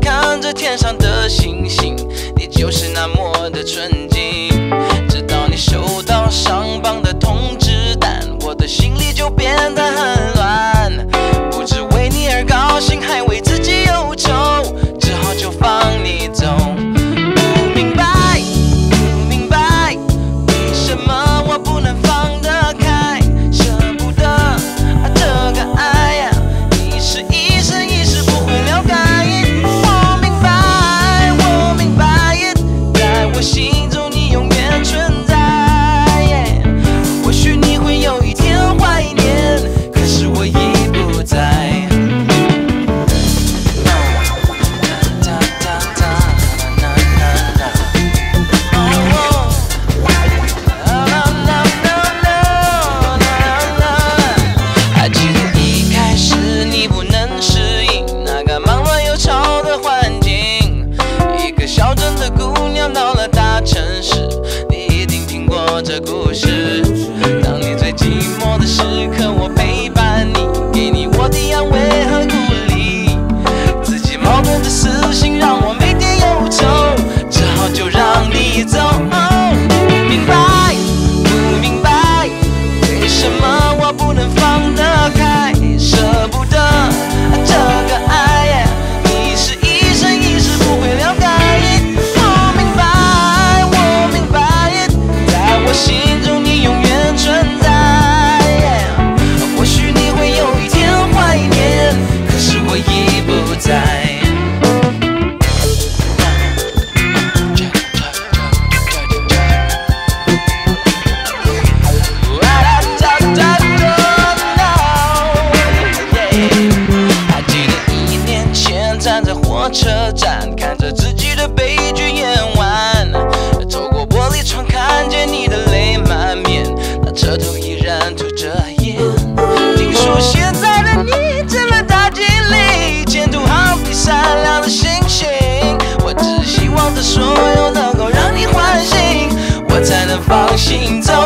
看着天上的星星你就是那么的纯净。这故事。闪亮的星星我只希望这所有能够让你欢喜我才能放心走。